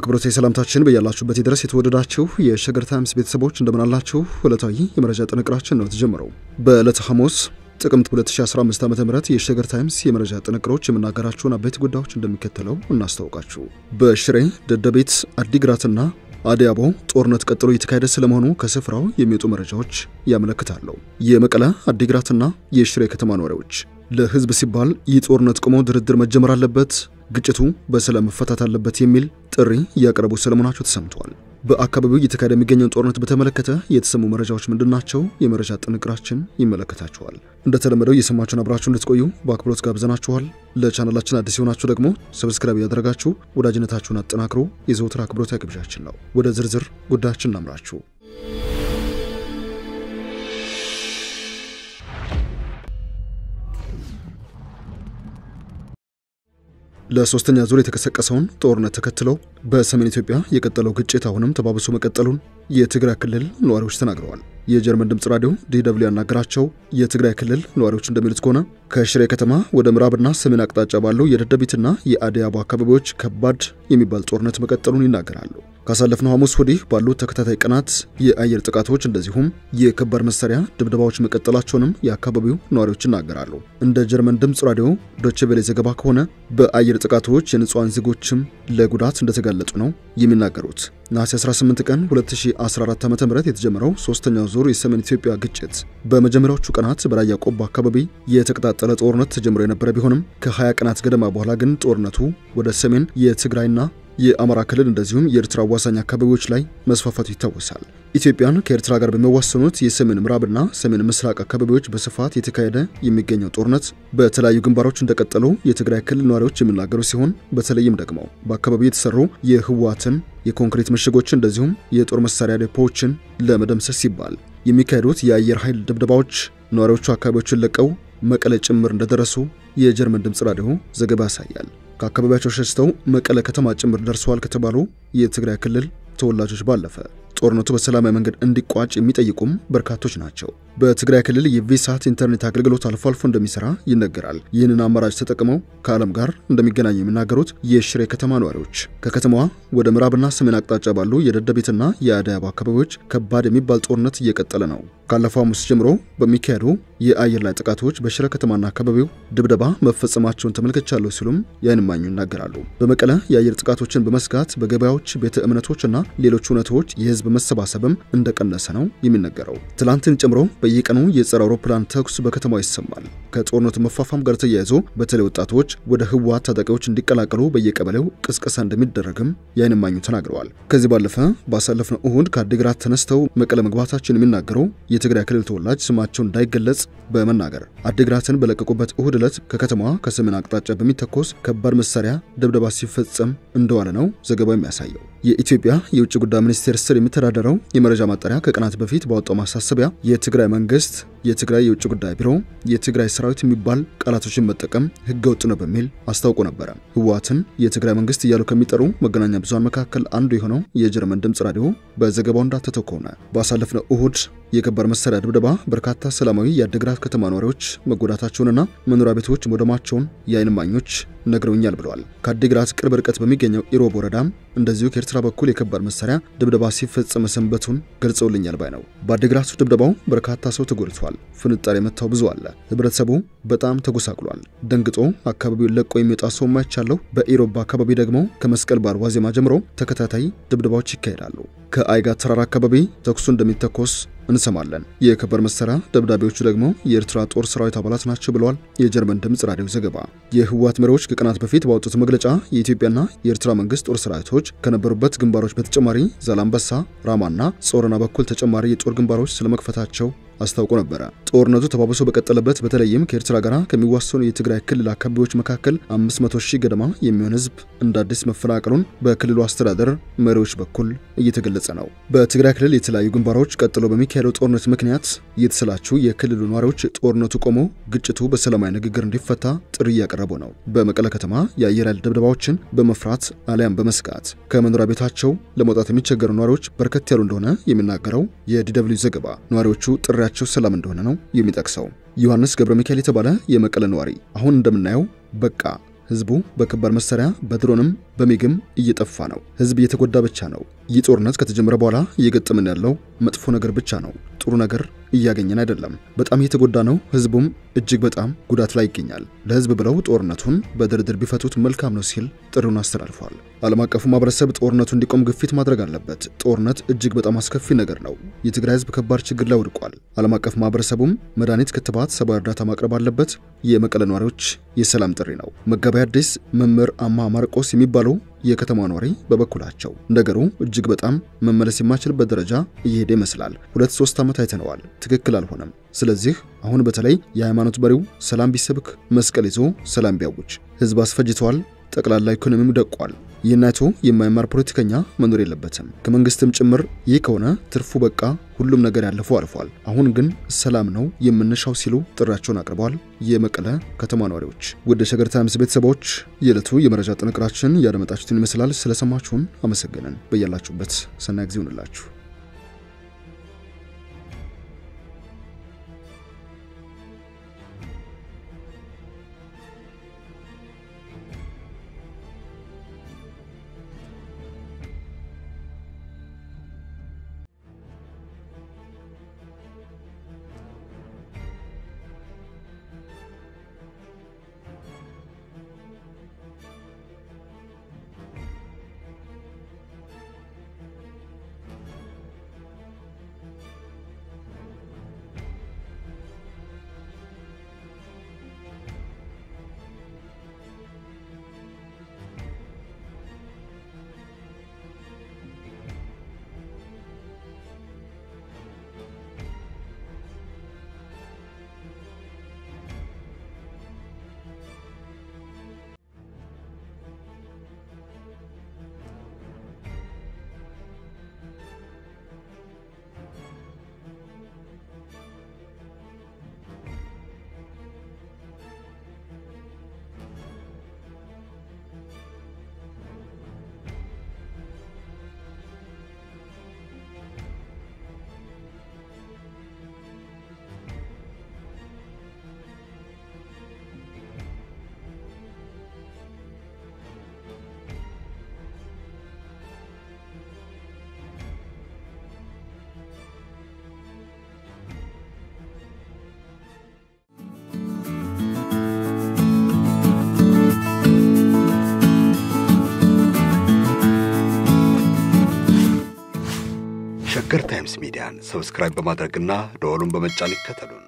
አክብሮታዊ ሰላምታችን በያላችሁበት ድረስ የተወደዳችሁ የሸገር ታይምስ ቤተሰቦች እንደምናላችሁ። ዕለታዊ የመረጃ ጥንቅራችን ነው የተጀመረው። በዕለተ ሐሙስ ጥቅምት 2015 ዓ ም የሸገር ታይምስ የመረጃ ጥንቅሮች የምናገራችሁን አበይት ጉዳዮች እንደሚከተለው እናስታውቃችሁ። በሽሬ ደደቢት፣ አዲግራትና አዲያቦ ጦርነት ቀጥሎ እየተካሄደ ስለመሆኑ ከስፍራው የሚወጡ መረጃዎች ያመለክታሉ። የመቀለ አዲግራትና የሽሬ ከተማ ነዋሪዎች ለሕዝብ ሲባል ይህ ጦርነት ቆሞ ድርድር መጀመር አለበት፣ ግጭቱ በሰላም መፈታት አለበት የሚል ጥሪ እያቀረቡ ስለመሆናቸው ተሰምተዋል። በአካባቢው እየተካሄደ የሚገኘውን ጦርነት በተመለከተ የተሰሙ መረጃዎች ምንድናቸው? የመረጃ ጥንቅራችን ይመለከታቸዋል። እንደተለመደው እየሰማችሁን አብራችሁ እንድትቆዩ በአክብሮት ጋብዘናችኋል። ለቻናላችን አዲስ የሆናችሁ ደግሞ subscribe ያደረጋችሁ ወዳጅነታችሁን አጠናክሮ የዘውትር አክብሮት ግብዣችን ነው። ወደ ዝርዝር ጉዳያችን እናምራችሁ። ለሶስተኛ ዙር የተቀሰቀሰውን ጦርነት ተከትለው በሰሜን ኢትዮጵያ የቀጠለው ግጭት አሁንም ተባብሶ መቀጠሉን የትግራይ ክልል ነዋሪዎች ተናግረዋል። የጀርመን ድምፅ ራዲዮ DW ያናገራቸው የትግራይ ክልል ነዋሪዎች እንደሚሉት ከሆነ ከሽሬ ከተማ ወደ ምዕራብና ሰሜን አቅጣጫ ባሉ የደደቢትና የአዲያቦ አካባቢዎች ከባድ የሚባል ጦርነት መቀጠሉን ይናገራሉ። ካሳለፍነው ሐሙስ ወዲህ ባሉት ተከታታይ ቀናት የአየር ጥቃቶች እንደዚሁም የከባድ መሳሪያ ድብደባዎች መቀጠላቸውንም የአካባቢው ነዋሪዎች ይናገራሉ። እንደ ጀርመን ድምፅ ራዲዮ ዶቼ ቬለ ዘገባ ከሆነ በአየር ጥቃቶች የንጹሐን ዜጎችም ለጉዳት እንደተጋለጡ ነው የሚናገሩት። ነሐሴ 18 ቀን 2014 ዓ.ም የተጀመረው ሶስተኛው ዙር የሰሜን ኢትዮጵያ ግጭት በመጀመሪያዎቹ ቀናት በራያ ቆቦ አካባቢ የተቀጣጠለ ጦርነት ተጀምሮ የነበረ ቢሆንም ከ20 ቀናት ገደማ በኋላ ግን ጦርነቱ ወደ ሰሜን የትግራይና የአማራ ክልል እንደዚሁም የኤርትራ አዋሳኝ አካባቢዎች ላይ መስፋፋቱ ይታወሳል። ኢትዮጵያን ከኤርትራ ጋር በሚዋሰኑት የሰሜን ምዕራብና ሰሜን ምስራቅ አካባቢዎች በስፋት የተካሄደ የሚገኘው ጦርነት በተለያዩ ግንባሮች እንደቀጠሉ የትግራይ ክልል ነዋሪዎች የሚናገሩ ሲሆን በተለይም ደግሞ በአካባቢው የተሰሩ የህወሓትን የኮንክሪት ምሽጎችን እንደዚሁም የጦር መሳሪያ ዴፖዎችን ለመደምሰስ ሲባል የሚካሄዱት የአየር ኃይል ድብደባዎች ነዋሪዎቹ አካባቢዎችን ለቀው መቀለ ጭምር እንደደረሱ የጀርመን ድምፅ ራዲዮ ዘገባ ያሳያል። ከአካባቢያቸው ሸሽተው መቀለ ከተማ ጭምር ደርሰዋል ከተባሉ የትግራይ ክልል ተወላጆች ባለፈ ጦርነቱ በሰላማዊ መንገድ እንዲቋጭ የሚጠይቁም በርካቶች ናቸው። በትግራይ ክልል የቪሳት ኢንተርኔት አገልግሎት አልፎ አልፎ እንደሚሰራ ይነገራል። ይህንን አማራጭ ተጠቅመው ከዓለም ጋር እንደሚገናኙ የሚናገሩት የሽሬ ከተማ ነዋሪዎች ከከተማዋ ወደ ምዕራብና ሰሜን አቅጣጫ ባሉ የደደቢትና የአዲያቦ አካባቢዎች ከባድ የሚባል ጦርነት እየቀጠለ ነው። ካለፈው ሐሙስ ጀምሮ በሚካሄዱ የአየር ላይ ጥቃቶች በሽረ ከተማና አካባቢው ድብደባ መፈጸማቸውን ተመልክቻለሁ ሲሉም የዓይን እማኙ ይናገራሉ። በመቀለ የአየር ጥቃቶችን በመስጋት በገበያዎች፣ ቤተ እምነቶችና ሌሎች እውነቶች የህዝብ መሰባሰብም እንደቀነሰ ነው የሚነገረው። ትላንትን ጨምሮ በየቀኑ የጸረ አውሮፕላን ተኩስ በከተማው ይሰማል። ከጦርነቱ መፋፋም ጋር ተያይዞ በተለይ ወጣቶች ወደ ህወሓት ታጣቂዎች እንዲቀላቀሉ በየቀበሌው ቅስቀሳ እንደሚደረግም የዓይን እማኙ ተናግረዋል። ከዚህ ባለፈ ባሳለፍነው እሁድ ከአዲግራት ተነስተው መቀለ መግባታቸውን የሚናገሩ የትግራይ ክልል ተወላጅ ስማቸው እንዳይገለጽ በመናገር አዲግራትን በለቀቁበት እሁድ ዕለት ከከተማዋ ከሰሜን አቅጣጫ በሚተኮስ ከባድ መሳሪያ ድብደባ ሲፈጸም እንደዋለ ነው ዘገባው የሚያሳየው። የኢትዮጵያ የውጭ ጉዳይ ሚኒስቴር ስር የሚተዳደረው የመረጃ ማጣሪያ ከቀናት በፊት ባወጣው ማሳሰቢያ የትግራይ መንግስት፣ የትግራይ የውጭ ጉዳይ ቢሮ፣ የትግራይ ሰራዊት የሚባል ቃላቶችን መጠቀም ህገወጥ ነው በሚል አስታውቆ ነበረ። ህወሓትን የትግራይ መንግስት እያሉ ከሚጠሩ መገናኛ ብዙሃን መካከል አንዱ የሆነው የጀርመን ድምፅ ራዲዮ በዘገባው እንዳተተው ከሆነ ባሳለፍነው እሁድ የከባድ መሳሪያ ድብደባ በርካታ ሰላማዊ የአዲግራት ከተማ ነዋሪዎች መጎዳታቸውንና መኖሪያ ቤቶች መውደማቸውን የዓይን እማኞች ነግረውኛል ብለዋል። ከአዲግራት ቅርብ ርቀት በሚገኘው ኢሮብ ወረዳም እንደዚሁ ከኤርትራ በኩል የከባድ መሳሪያ ድብደባ ሲፈጸም ሰንበቱን ገልጸውልኛል ባይ ነው። በአዲግራቱ ድብደባው በርካታ ሰው ተጎድቷል። ፍንጣሪ የመታው ብዙ አለ። ህብረተሰቡ በጣም ተጎሳቅሏል። ደንግጦ አካባቢውን ለቆ የሚወጣ ሰው አይቻለሁ። በኢሮብ አካባቢ ደግሞ ከመስቀል በዓል ዋዜማ ጀምሮ ተከታታይ ድብደባዎች ይካሄዳሉ። ከአይጋ ተራራ አካባቢ ተኩሱ እንደሚተኮስ እንሰማለን። የከባድ መሳሪያ ደብዳቤዎቹ ደግሞ የኤርትራ ጦር ሰራዊት አባላት ናቸው ብለዋል የጀርመን ድምፅ ራዲዮ ዘገባ። የህወሓት መሪዎች ከቀናት በፊት ባወጡት መግለጫ የኢትዮጵያና የኤርትራ መንግስት ጦር ሰራዊቶች ከነበሩበት ግንባሮች በተጨማሪ ዛላምበሳ፣ ራማና ጾረና በኩል ተጨማሪ የጦር ግንባሮች ስለመክፈታቸው አስታውቆ ነበረ። ጦርነቱ ተባብሶ በቀጠለበት በተለይም ከኤርትራ ጋር ከሚዋሰኑ የትግራይ ክልል አካባቢዎች መካከል 500 ሺህ ገደማ የሚሆን ህዝብ እንደ አዲስ መፈናቀሉን በክልሉ አስተዳደር መሪዎች በኩል እየተገለጸ ነው። በትግራይ ክልል የተለያዩ ግንባሮች ቀጥሎ በሚካሄደው ጦርነት ምክንያት የተሰላቹ የክልሉ ነዋሪዎች ጦርነቱ ቆሞ ግጭቱ በሰላማዊ ንግግር እንዲፈታ ጥሪ እያቀረቡ ነው። በመቀለ ከተማ የአየር ኃይል ድብደባዎችን በመፍራት አሊያም በመስጋት ከመኖሪያ ቤታቸው ለመውጣት የሚቸገሩ ነዋሪዎች በርከት ያሉ እንደሆነ የሚናገረው የዲደብሊው ዘገባ ነዋሪዎቹ ጥሪያቸው ሰላም እንደሆነ ነው የሚጠቅሰው። ዮሐንስ ገብረ ሚካኤል የተባለ የመቀለ ነዋሪ አሁን እንደምናየው በቃ ህዝቡ በከባድ መሳሪያ በድሮንም በሚግም እየጠፋ ነው። ህዝብ እየተጎዳ ብቻ ነው። ይህ ጦርነት ከተጀመረ በኋላ እየገጠምን ያለው መጥፎ ነገር ብቻ ነው። ጥሩ ነገር እያገኘን አይደለም። በጣም እየተጎዳ ነው። ህዝቡም እጅግ በጣም ጉዳት ላይ ይገኛል። ለህዝብ ብለው ጦርነቱን በድርድር ቢፈቱት መልካም ነው ሲል ጥሪውን አስተላልፏል። ዓለም አቀፉ ማህበረሰብ ጦርነቱ እንዲቆም ግፊት ማድረግ አለበት። ጦርነት እጅግ በጣም አስከፊ ነገር ነው። የትግራይ ህዝብ ከባድ ችግር ላይ ወድቋል። ዓለም አቀፍ ማህበረሰቡም መድኃኒት፣ ክትባት፣ ሰብአዊ እርዳታ ማቅረብ አለበት። የመቀለ ነዋሪዎች የሰላም ጥሪ ነው። መጋቢ አዲስ መምህር አማ ማርቆስ የሚባሉ የከተማ ነዋሪ በበኩላቸው ነገሩ እጅግ በጣም መመለስ የማይችልበት ደረጃ እየሄደ ይመስላል። ሁለት ሶስት ዓመት አይተነዋል። ትክክል አልሆነም። ስለዚህ አሁን በተለይ የሃይማኖት መሪው ሰላም ቢሰብክ፣ መስቀል ይዞ ሰላም ቢያውጅ፣ ህዝብ አስፈጅተዋል። ጠቅላላ ኢኮኖሚም ደቋል። አይቶ የማይማር ፖለቲከኛ መኖር የለበትም ከመንግስትም ጭምር። ይህ ከሆነ ትርፉ በቃ ሁሉም ነገር ያለፈው አልፏል። አሁን ግን ሰላም ነው የምንሻው ሲሉ ጥሪያቸውን አቅርበዋል። የመቀለ ከተማ ነዋሪዎች። ወደ ሸገር ታይምስ ቤተሰቦች የዕለቱ የመረጃ ጥንቅራችን ያደመጣችሁትን ይመስላል። ስለሰማችሁን አመሰገንን። በያላችሁበት ሰናይ ጊዜ ይሁንላችሁ። ታይምስ ሚዲያን ሰብስክራይብ በማድረግና ደወሉን በመጫን ይከተሉን።